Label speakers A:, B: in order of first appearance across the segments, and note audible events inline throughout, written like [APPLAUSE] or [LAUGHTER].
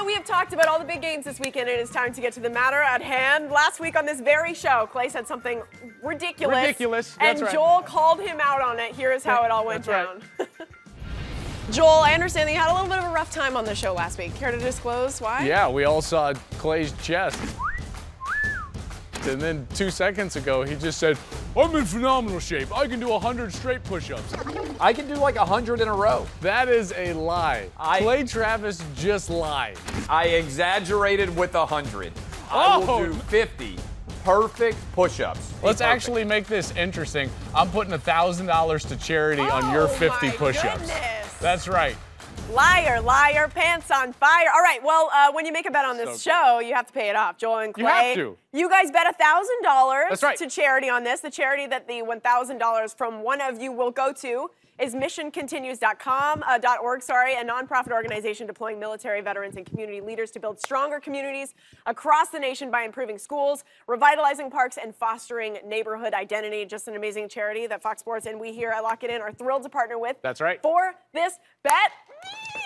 A: that we have talked about all the big games this weekend, it is time to get to the matter at hand. Last week on this very show, Clay said something ridiculous.
B: Ridiculous,
A: And
B: right.
A: Joel called him out on it. Here is how it all went
B: That's
A: down. [LAUGHS] Joel, I understand that you had a little bit of a rough time on the show last week. Care to disclose why?
B: Yeah, we all saw Clay's chest. And then two seconds ago, he just said, I'm in phenomenal shape. I can do 100 straight push-ups.
C: I can do like 100 in a row.
B: That is a lie.
C: I-
B: Clay Travis just lied.
C: I exaggerated with 100. I will
B: Oh.
C: do 50 perfect push-ups.
B: Let's
C: Perfect.
B: actually make this interesting. I'm putting $1,000 to charity on your
A: Oh
B: 50 push-ups. That's right.
A: Liar, liar, pants on fire. All right, well, uh, when you make a bet on this
B: So
A: show, you have to pay it off. Joel and Clay.
B: You have to.
A: You guys bet $1,000
B: right.
A: to charity on this. The charity that the $1,000 from one of you will go to is missioncontinues.com, uh, .org, sorry, a nonprofit organization deploying military veterans and community leaders to build stronger communities across the nation by improving schools, revitalizing parks, and fostering neighborhood identity. Just an amazing charity that Fox Sports and we here at Lock It In are thrilled to partner with.
B: That's right.
A: For this bet.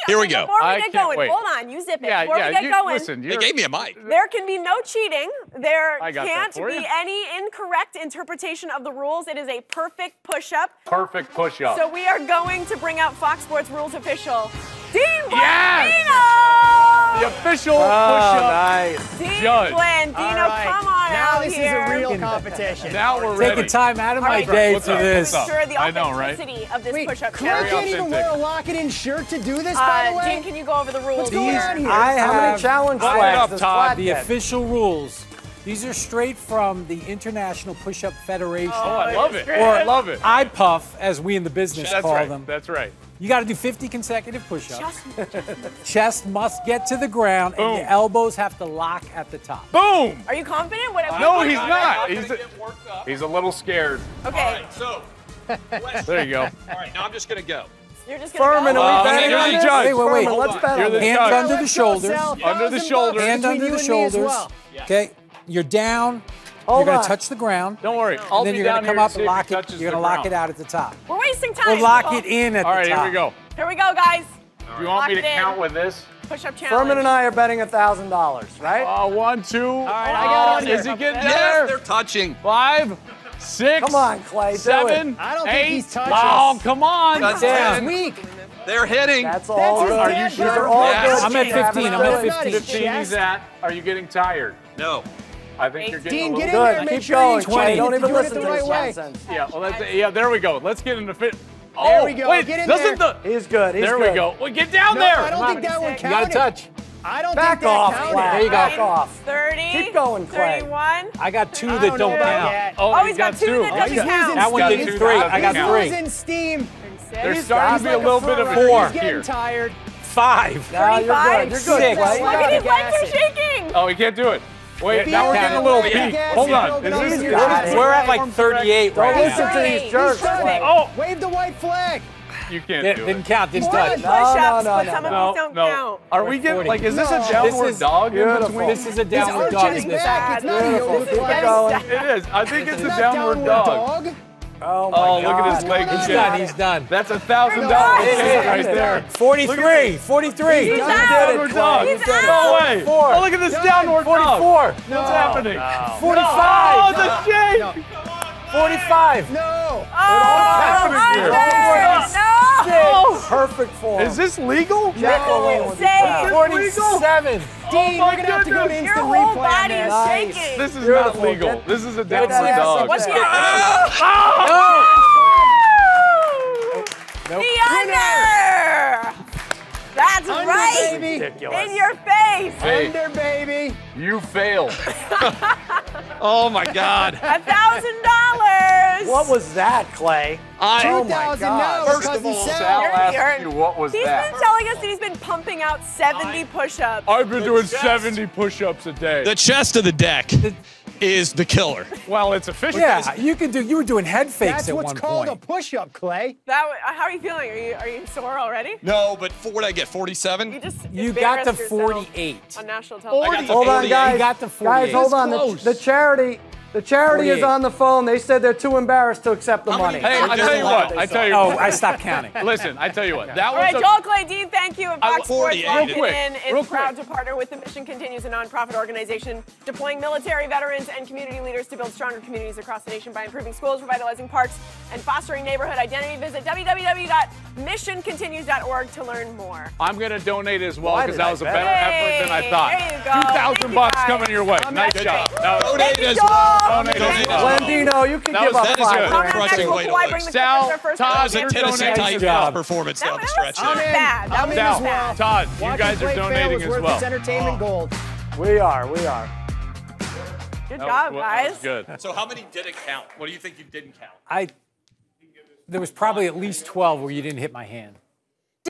D: Here we go.
A: Before we
B: I
A: get going,
B: wait.
A: hold on, you zip it.
B: Yeah,
A: Before
B: yeah.
A: we get
B: you,
A: going,
B: listen,
D: They
B: you're,
D: gave me a mic.
A: there can be no cheating. There
B: I got that
A: can't be
B: you.
A: any incorrect interpretation of the rules. It is a perfect push-up.
B: perfect push-up.
A: So we are going to bring out Fox Sports rules official, Dean
B: Yes!
A: Blandino.
B: the official
E: Oh,
B: push-up.
E: nice.
A: Dean
B: Judge.
A: Blandino,
E: All right.
A: come on
E: now
A: out
E: this
A: here.
E: is a real competition.
B: Now we're ready.
F: Taking time out of
A: All
F: my
A: right,
F: day
B: what's
F: for this.
B: What's?
A: Ensure the
B: I know, right?
A: authenticity of this
E: Wait,
A: push-up
E: Clay
A: charity.
E: can't even wear a lock-it-in shirt to do this, by the
A: Uh,
E: way?
A: Dean, can you go over the rules?
E: What's going on here?
F: I
E: How
F: have
E: many challenge
B: Line
E: flags
B: up, Todd.
F: The official rules. These are straight from the International Push-Up Federation,
B: Oh, I love it.
A: Or-
B: I love it.
F: IPUF, as we in the business
B: That's
F: call
B: right.
F: them.
B: That's right.
F: You got to do 50 consecutive push-ups.
A: Just- [LAUGHS]
F: Chest must get to the ground,
B: Boom.
F: and your elbows have to lock at the top.
B: Boom!
A: Are you confident? What,
B: No,
A: what-
B: he's not. He's a, he's a little scared.
A: Okay,
D: So,
B: There you go.
D: all right, now I'm just gonna go.
A: you're just gonna
E: Fuhrman,
A: go.
B: Uh,
E: are we betting
B: gonna
E: on
B: be
E: this?
B: judge.
F: Wait, wait, wait.
E: Let's bet
B: You're
E: on
B: the
E: this.
F: Hands
B: judge.
F: under the
E: Let's
F: shoulders.
B: Under the
E: Thousand
B: shoulders.
E: bucks
F: Hand under
E: you
F: the
E: and me
F: shoulders.
E: well.
F: Okay, you're down.
E: Hold
F: you're gonna touch the ground.
B: Don't worry. I'll
F: and then
B: be
F: you're gonna come up and lock it.
B: touches
F: You're gonna lock
B: ground.
F: it out at the top.
A: We're wasting time.
F: Or lock
A: Joel.
F: it in at
B: All
F: the
B: right,
F: top.
B: here we go.
A: Here we go, guys.
B: Do you want me to
A: Locked in.
B: count with this?
A: Push-up challenge.
E: Fuhrman and I are betting $1,000, right?
B: Uh, one, two. All
E: right, I got under.
B: Is he getting
D: Yes,
B: there?
D: they're touching.
B: Five, six.
E: Come on, Clay, do
B: Seven.
E: it. I don't think
B: eight.
E: he's touching.
B: Oh, come on.
D: That's
F: down.
D: ten.
E: Weak.
D: They're hitting.
E: That's all his good. Are damn These are all
D: Yes.
E: good.
F: I'm at 15, I'm at 15.
B: 15 he's at. Are you getting tired?
D: No.
B: I think you're getting
E: Dean,
B: a
E: get in there Good. and make Keep sure going, you
F: Clay.
E: Don't even do it the to right way.
B: Yeah, well, that's, yeah, there we go. Let's get into fit.
E: There
B: Oh,
E: we go.
B: Wait,
E: Get in
B: doesn't
E: there.
B: the.
E: He's good. He's
B: there
E: good.
B: we go. Well, get down
E: No,
B: there.
E: I don't think that would
A: You
E: count.
F: You gotta touch.
E: I don't Back think that off, counted. Flat.
F: There you go.
E: Back off.
A: 30.
E: Keep going, Clay.
A: 31.
F: I got two that
E: don't
F: don't count.
B: Oh,
A: Oh, he's got two that
E: Oh,
A: doesn't
E: he's
A: count.
F: That one didn't three. I got
B: doesn't
F: three.
E: Losing steam.
B: There's
A: He's
B: starting to be a little bit of a
E: front.
F: Four.
E: He's getting
B: here.
E: tired.
F: Five.
E: No, you're good. You're good,
F: six.
E: Clay.
A: Look at his legs
E: gas
A: are shaking.
B: Oh, he can't do it. Wait, now we're getting a little
E: Yeah,
B: peak. Hold on. Is this,
E: He's
B: is
E: got
B: this
E: it.
F: We're at like 38
E: Don't
F: right
E: listen to these jerks,
B: Oh,
E: Wave the white flag.
B: you can't
F: Didn't,
B: do
F: didn't
B: it.
F: count. Didn't
A: More
F: touch.
A: than
E: No,
A: push-ups,
E: no, no,
A: but
E: no,
A: some of
B: No,
A: don't
B: no.
A: count.
B: Are we getting, like, is this a downward
F: This is
B: dog in
E: beautiful.
B: between?
F: This is a
E: He's
F: downward dog.
E: arching his back. It's not a
A: Beautiful.
E: yoga
A: Keep it
E: class.
A: going.
B: It is. I think it's
E: It's
B: a
E: not
B: downward dog.
E: Oh, my
B: Oh, look at his leg.
F: He's
E: going on?
F: done. He's done.
B: That's a
A: $1,000
B: right there.
F: 43. 43.
A: He's
E: done.
A: out.
B: Downward dog.
A: He's
B: No
A: out.
B: way.
F: Four.
B: Oh, look at this
E: Done.
B: downward dog.
F: 44.
B: What's happening?
F: 45.
B: Oh, the shake.
F: 45.
E: No.
A: Oh,
B: happening here?
A: Under. No.
E: Perfect form.
B: Is this legal?
E: Jack LaLanne would be
A: Insane.
E: proud.
F: 47.
E: Dean,
B: my
E: we're gonna have to go to
B: goodness.
E: instant
A: Your whole
E: replay
A: body is
E: this.
B: This
A: shaking.
B: is not legal.
E: Get-
B: This is a
E: get
B: downward
E: that
B: dog.
A: What's
E: back.
A: the
F: Nope.
A: The under. That's
E: Under,
A: right.
E: baby.
A: In your face.
B: Hey,
E: Under, baby.
B: you failed. [LAUGHS]
D: Oh my God.
A: A thousand dollars.
E: What was that, Clay?
D: I.
E: Oh, my 2,000 God. now
D: First of all,
E: said-
B: Sal
A: You're-
B: asked
A: you're-
B: you what was
A: He's
B: that.
A: been telling us that he's been pumping out 70 push-ups.
B: I've been doing
D: chest.
B: 70 push-ups a day.
D: The chest of the deck is the killer.
B: well, it's official.
F: Yeah, you can do. You were doing head fakes
E: That's
F: at
E: what's
F: one
E: called a push-up, Clay.
A: That. Uh, how are you feeling? Are you are you sore already?
D: No, but for what I get, 47.
A: You
D: 47.
A: just
F: You got to 48.
A: on national television.
E: Hold on, guys.
F: You got to
E: Guys, hold on. The, the charity, The charity is on the phone. They said they're too embarrassed to accept the
D: How
E: money.
B: Hey, I tell you what. I tell you
F: Oh. I stopped counting. [LAUGHS]
B: Listen, I tell you what. That
A: All
B: was
A: right,
B: a-
A: Joel Clay Dean, thank you. And
B: I-
A: Fox Sports
D: 48.
A: Locking
B: Real quick,
A: In
B: real
A: is proud
B: quick.
A: to partner with the Mission Continues, a nonprofit organization deploying military veterans and community leaders to build stronger communities across the nation by improving schools, revitalizing parks, and fostering neighborhood identity. Visit www.missioncontinues.org to learn more.
B: I'm gonna donate as well
E: Why
B: because
E: did
B: that
E: I
B: was a
E: bet?
B: better effort than I
A: Hey,
B: thought.
A: there you go.
B: Two
A: Thank
B: thousand
A: you,
B: bucks
A: guys.
B: coming your way. Nice
D: Good
B: job.
D: Job.
B: That was-
D: Donate
A: you,
D: as
A: Joel.
D: well.
B: Donate
D: Donate
B: as
D: as
B: well.
D: well.
E: Landino, you can
B: That
E: give
B: was-
E: up
D: that is
E: five
D: good.
A: Conrad
E: grand.
D: Crushing
A: Maxwell
D: weight
A: Kawhi
D: to
A: bring the
B: Sal,
A: Clippers their first
B: Todd,
D: That was a
B: Your
D: Tennessee
B: donation
D: Titans
F: job.
D: performance
A: That
D: down the
A: was
D: stretch.
A: not
D: there.
A: bad. That was
B: Sal,
A: not bad.
B: Todd, you guys are donating
E: is
B: as
E: worth
B: well.
E: its entertainment oh. gold. We are, we are.
A: Good
B: That
A: job,
B: was- that was
A: guys.
B: Good.
D: So how many didn't count? What do you think you didn't count?
F: I there was probably at least 12 where you didn't hit my hand.